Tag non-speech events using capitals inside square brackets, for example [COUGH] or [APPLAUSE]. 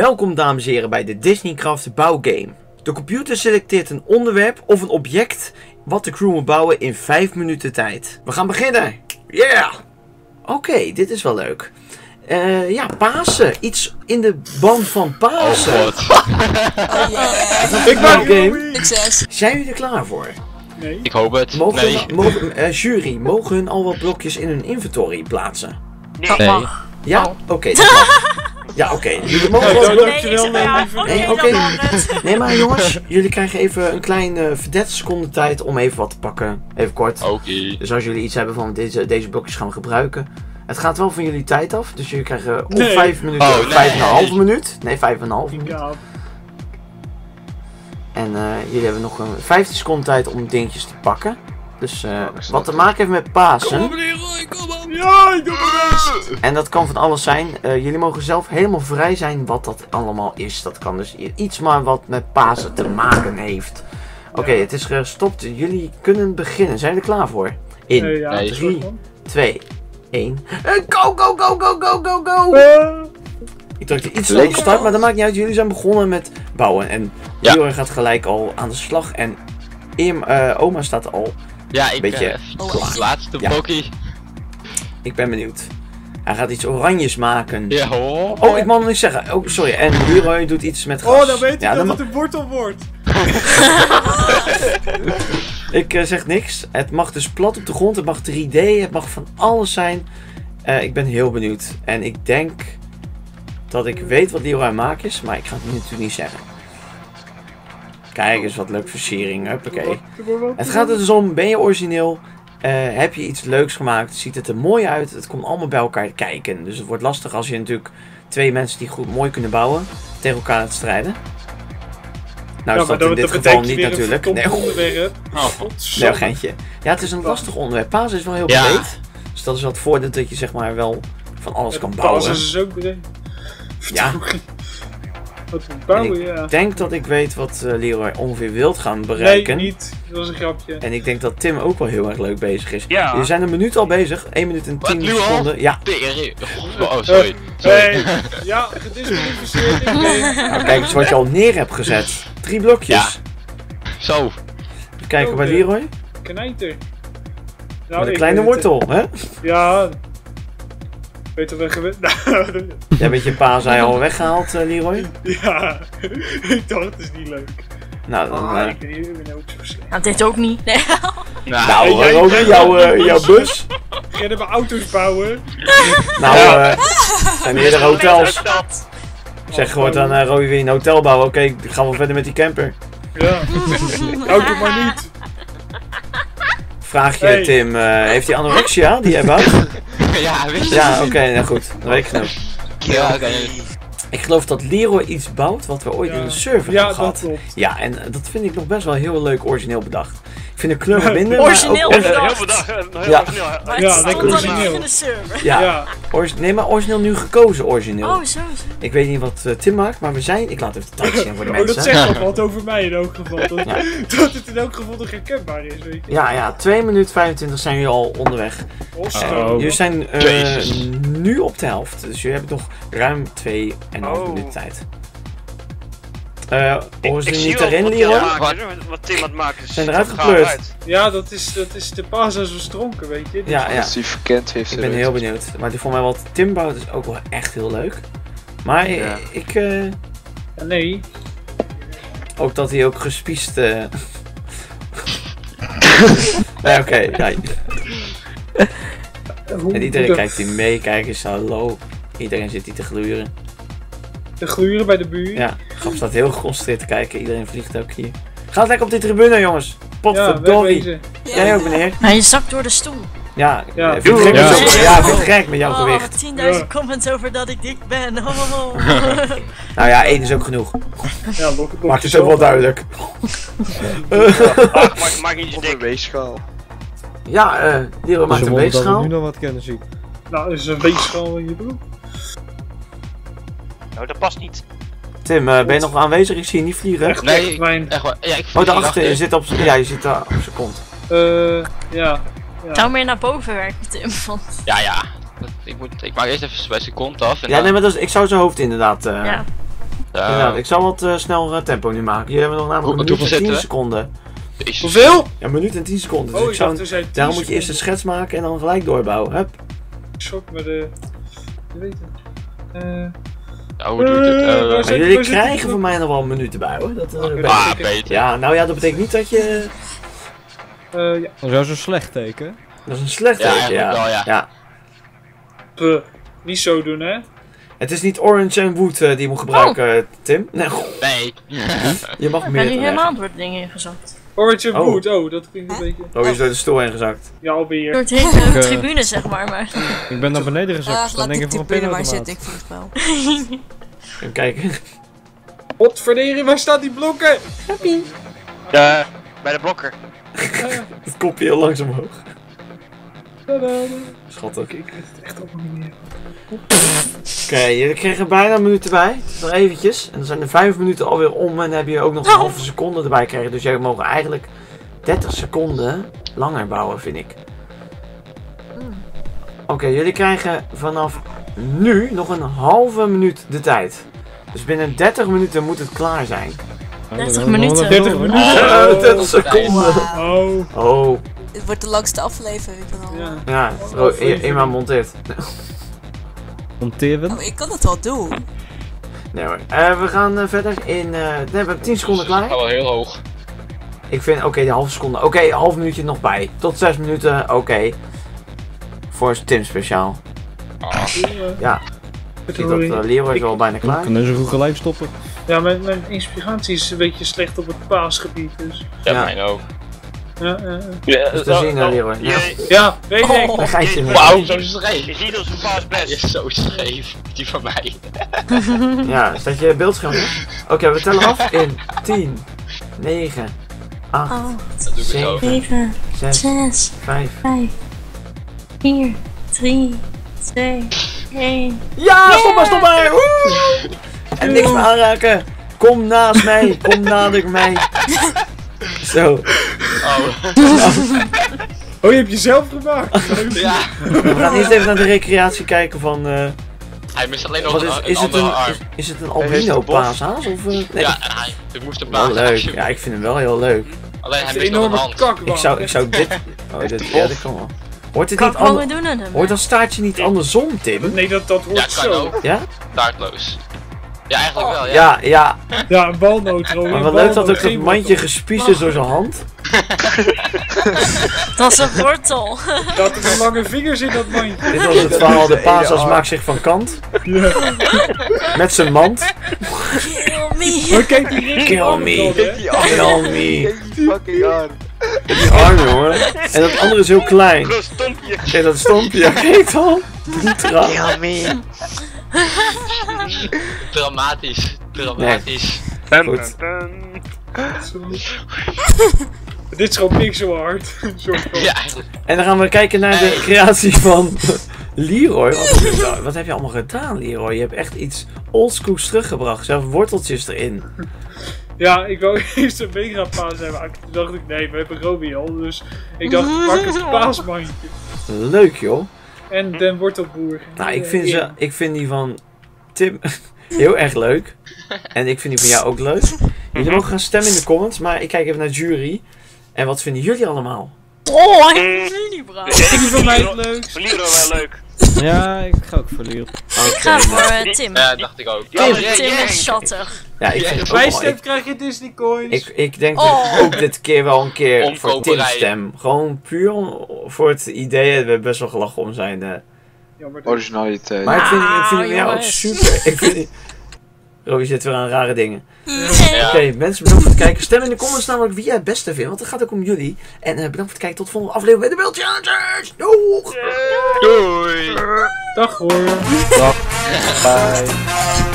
Welkom dames en heren bij de Disneycraft bouwgame. De computer selecteert een onderwerp of een object wat de crew moet bouwen in 5 minuten tijd. We gaan beginnen! Yeah! Oké, dit is wel leuk. Eh, ja, Pasen. Iets in de band van Oh Pasen. god. Ik maak game. Succes. Zijn jullie er klaar voor? Nee. Ik hoop het. Mogen, Nee. mogen, eh, jury, mogen hun al wat blokjes in hun inventory plaatsen? Nee. Ja? Oh. Oké, dat mag. [LAUGHS] Ja, oké. Jullie mogen wel Dankjewel, Nee, nee, ja, oké, maar het. Nee, maar jongens, jullie krijgen even een kleine 30 seconden tijd om even wat te pakken. Even kort. Oké. Dus als jullie iets hebben van deze, deze blokjes gaan we gebruiken. Het gaat wel van jullie tijd af, dus jullie krijgen Nee. 5 minuten, Oh, of nee. 5,5 minuut. Nee, 5,5 minuut. Ja, En eh, jullie hebben nog een 15 seconden tijd om dingetjes te pakken. Dus eh, snap wat te maken heeft met Pasen. Ja, ik doe mijn best. En dat kan van alles zijn. Eh, jullie mogen zelf helemaal vrij zijn wat dat allemaal is. Dat kan dus iets maar wat met Pasen te maken heeft. Oké, het is gestopt. Jullie kunnen beginnen. Zijn jullie er klaar voor? In Eh, ja, Nee. een soort van. 2, 1. Go, go, go, go, go, go, go! Eh, Ik drukte iets op start, maar dat maakt niet uit. Jullie zijn begonnen met bouwen. En Ja. Gaat gelijk al aan de slag. En Im, eh, oma staat al. Ja, ik Beetje eh, klaar. laatste Ja. Ik ben benieuwd. Hij gaat iets oranjes maken. Ja hoor. Oh, ik mag nog niet zeggen. Oh, sorry. En Leroy doet iets met gas. Oh, dan weet ik Ja, dat het een wortel wordt. [LAUGHS] Ik eh, zeg niks. Het mag dus plat op de grond. Het mag 3D. Het mag van alles zijn. Eh, ik ben heel benieuwd. En ik denk dat ik weet wat Leroy maak is. Maar ik ga het nu natuurlijk niet zeggen. Kijk eens wat leuk versiering. Huppakee. Het gaat er dus om. Ben je origineel? Eh, heb je iets leuks gemaakt? Ziet het er mooi uit? Het komt allemaal bij elkaar kijken. Dus het wordt lastig als je natuurlijk twee mensen die goed mooi kunnen bouwen. tegen elkaar aan het strijden. Nou is dat, in dit geval niet natuurlijk. Nee, onderwerp. Oh. Nee, geintje. Ja, het is een lastig onderwerp. Paas is wel heel Ja. breed. Dus dat is wat voordeel dat je zeg maar wel van alles kan bouwen. Basis is ook breed. Ja. Wat we bouwen, ja. Ik denk dat ik weet wat eh, Leroy ongeveer wilt gaan Nee, bereiken. niet. Dat was een grapje. En ik denk dat Tim ook wel heel erg leuk bezig is. Ja. We zijn een minuut al bezig. 1 minuut en 10 Wat, nu al? seconden. Ja. Oh, sorry. sorry. Hey, ja, gedisqualificeerd. [LAUGHS] nou, kijk eens wat je al neer hebt gezet. Drie blokjes. Zo. Even kijken bij. Leroy. Knijter. Nou, Met een kleine wortel, hè? Ja. Weet je wat gewend? [LAUGHS] Nou, Jij bent je al weggehaald, eh, Leroy. ja. ik dacht, het is niet leuk. Nou, dan... Eh, ik ben, ook zo slecht. Nou, dit ook niet. [LAUGHS] Nee. Nou, nou, jij- Rodi, jouw, eh, [LAUGHS] jouw bus. Je maar auto's bouwen? Nou, eh zijn meerdere hotels. Zeg gewoon aan uh, Roy, wil je een hotel bouwen? Oké, ik ga wel verder met die camper. Ja. Auto maar niet. Vraag je Hey. Tim, eh, heeft hij anorexia die hij bouwt? Ja, wist je Ja, oké, nou goed. Dat weet ik genoeg. Ja, oké. Ik geloof dat Leroy iets bouwt wat we ooit Ja. in de server Ja, hebben dat gehad. klopt. Ja, en dat vind ik nog best wel heel leuk origineel bedacht. Ik vind de kleuren minder, maar Origineel ook... bedacht. or- Ja. Heel bedacht. Heel Ja. origineel. Maar Ja, lekker origineel. in de server. Ja, nee, maar origineel nu gekozen origineel. Oh, zo. zo. Ik weet niet wat eh, Tim maakt, maar we zijn... Ik laat even de tijd zien voor de [LAUGHS] Oh, dat mensen. zegt wel wat over mij in elk geval. Dat, Ja. [LAUGHS] dat het in elk geval nog herkenbaar is, weet je. Ja, ja, 2 minuten 25 zijn jullie al onderweg. Oslo. En jullie zijn eh, nu op de helft, dus jullie hebben nog ruim 2,5 Oh. minuten tijd. Eh Ik, ik zie niet erin, wat is, wat Tim aan het maken is. Zijn eruit er uit. Ja, dat is, dat is de paas als we stronken, weet je. Dus- Ja, ja. Als hij verkend heeft. Ik ben heel benieuwd. Maar die voor mij wat Tim bouwt is ook wel echt heel leuk. Maar eh, Ja. ik, eh, Ja, Nee. ook dat hij ook gespiest... eh [LAUGHS] nee, oké. ja. Hoe En iedereen kijkt hier mee. Kijk eens, hallo. Iedereen zit hier te gluren. De gluren bij de buur. Ja, Grap staat heel geconcentreerd te kijken. Iedereen vliegt ook hier. Gaat lekker op die tribune, jongens. ja Potverdorie. wegwezen. Jij ook, meneer? Maar je zakt door de stoel. Ja, Ja. ja. vind je het gek, Ja. met zo- ja, vind je het gek met jouw Oh, gewicht. 10.000 Ja. comments over dat ik dik ben. Oh. [LAUGHS] Nou ja, één is ook genoeg. Ja, Maakt het ook jezelf wel duidelijk. [LAUGHS] Maak, maak, je niet Op dik. een weegschaal. Ja, eh Leroy maakt een dat we weegschaal. nu nog wat kunnen zien. Nou, dat is een weegschaal in je broek. Nou, dat past niet. Tim, eh, ben je nog aanwezig? Ik zie je niet vliegen. Echt, Nee, echt mijn... Echt waar. Ja, ik Oh, daarachter. Je zit op, ja, je zit daar op zijn kont. eh ja. ja. Zou meer naar boven werken, Tim. Want, Ja, ja. Dat- Ik, moet, ik maak eerst even bij zijn kont af. En Ja, dan- nee, maar dat is, ik zou zijn hoofd inderdaad... eh ja. Inderdaad, ik zal wat eh, snel eh, tempo nu maken. Jullie hebben nog namelijk Hoe- een minuut en hoeveel 10 zitten seconden. Jezus. Hoeveel? Ja, een minuut en 10 seconden. Dus Oh, ik ik zou, dacht zijn 10 daarom moet je eerst een seconden. schets maken en dan gelijk doorbouwen. Hup. Schok me de... Je weet het. Eh... Ja, hoe doe je dit? Eh, Eh, jullie krijgen van mij nog wel minuten bij hoor. Dat, eh, ik. ah, beter. Ja, nou ja, dat betekent niet dat je... eh, ja. Dat is wel zo'n slecht teken. Dat is een slecht Ja, teken, ja. wel, ja. ja. Puh. Niet zo doen, hè? Het is niet Orange en Wood die je moet gebruiken, Tim. Nee, Nee. je mag Ik meer ben nu helemaal leggen. door de. Orange Oh. Wood. Oh, dat klinkt een beetje... Oh, je is door de stoel heen gezakt. Ja, alweer. Door het hele Ik, [LAUGHS] eh, tribune, zeg maar. maar. Ik ben naar beneden gezakt. Ah, dus dan denk ik voor een maar pinautomaat. zitten, ik vind het wel. [LAUGHS] Even kijken. Potverdering, waar staan die blokken? Ja, bij de blokker. [LAUGHS] Het kopje heel langzaam omhoog. Schattig. Oké, Ik weet het echt allemaal niet meer. jullie kregen bijna een minuut erbij. Het is nog eventjes. En dan zijn de vijf minuten alweer om en dan heb je ook nog een Oh. halve seconde erbij gekregen. Dus jij mogen eigenlijk 30 seconden langer bouwen, vind ik. Oké, jullie krijgen vanaf nu nog een halve minuut de tijd. Dus binnen 30 minuten moet het klaar zijn. 30 minuten. 30 minuten. [LAUGHS] Eh, Oh, 30 seconden. Oh. Het wordt de langste aflevering van allemaal. Ja. ja. Oh, i- iemand monteert. Monteren. Oh, ik kan het wel doen. Nee hoor. Eh, we gaan eh, verder in... eh nee, we hebben 10 seconden Ik ga klaar. wel heel hoog. Ik vind, oké, die halve seconde. Oké, een half minuutje nog bij. Tot 6 minuten, oké. Voor Tim speciaal. Ah. Ja, ik zie dat uh, Leroy is wel bijna Ik klaar. kan dus goed gelijk stoppen. Ja, mijn, mijn inspiratie is een beetje slecht op het paasgebied, dus... Ja, Ja. mijn ook. Ja, ja, ja. Ja, Dus te zien, eh, Leroy. Ja, Je, ja weet ik. Oh. daar ga je mee. Wauw, zo scheef. je ziet ons paas Hij best. is zo scheef. Die van mij. [LAUGHS] Ja, staat je beeldscherm? Oké, we tellen af in 10, 9, 8, Oh, Dat doe ik zo. 7, 6, 6, 5. 5, 4, 3, 2, 1. Ja, stop maar, stop maar! Woe! En niks meer aanraken. Kom naast mij, kom nader mij. [LAUGHS] Zo, Oh. Oh, je hebt jezelf gemaakt. Ja. we gaan eerst even naar de recreatie kijken van... eh, Hij mist alleen nog is, een is, het andere een, arm. is, is het een albino paashaas? Of, eh, nee, Ja, hij, ik moest een baas leuk. Ja, ik vind hem wel heel leuk. Alleen hij Een mist nog een enorme hand. kak. Ik zou, ik zou dit... Oh, dit, ja, dit kan wel. Hoort het Kan niet gewoon ander, weer doen aan hem. Hoort dat staartje niet andersom, Tim? Nee, dat, dat Ja, hoort kan zo. ook. Ja? Taartloos. Ja, eigenlijk wel, ja. Ja, ja. Ja, een balnoot. Maar wat leuk dat ook dat mandje gespiesd is door zijn hand. [LAUGHS] Dat is een wortel. [LAUGHS] Dat er lange vingers in dat mandje. Dit was het verhaal, de paashaas maakt zich van kant. Ja. Met zijn mand. Kill me. Maar kijk die ring. Kill me. Kill me. fucking arm. Die arm, jongen. En dat andere is heel klein. Groot stompje. Kijk, dat stompje. [LAUGHS] Kijk dan. Ja, man. Dramatisch. Dramatisch. Goed. Dit is gewoon pixel art. [LAUGHS] [LAUGHS] Ja. En dan gaan we kijken naar de creatie van [LAUGHS] Leroy. Wat, wat heb je allemaal gedaan, Leroy? Je hebt echt iets oldschools teruggebracht. Zelfs worteltjes erin. Ja, ik wou eerst een mega paas hebben. maar Toen dacht ik, nee, we hebben Robbie al. Dus ik dacht, ik maak een paasmandje. Leuk, joh. En den wortelboer. Nou, ik vind, ze, ik vind die van Tim heel erg leuk. En ik vind die van jou ook leuk. Jullie mogen gaan stemmen in de comments, maar ik kijk even naar de jury. En wat vinden jullie allemaal? Oh, ik vind niet. Ik vind die van mij het leukst. Verlieren wel leuk. [LAUGHS] Ja, ik ga ook verliezen. Ik ga voor eh, Tim. Ja, dacht ik ook. Ja, Oh, Tim is schattig. Ja, ik vind Bij wel- stem ik, krijg je Disney coins. ik, ik denk Oh. dat ik ook dit keer wel een keer voor Tim stem. Gewoon puur om- voor het idee. We hebben best wel gelachen om zijn... eh, dat- Originaliteit. Maar ik vind, ik vind Ah, hem jou ook super. Ik vind... Robbie zit weer aan rare dingen. Ja. Oké, mensen bedankt voor het kijken. Stem in de comments namelijk wie jij het beste vindt, want het gaat ook om jullie. En eh, bedankt voor het kijken. Tot de volgende aflevering bij de World Challengers. Doeg! Doei! Dag hoor. Bye.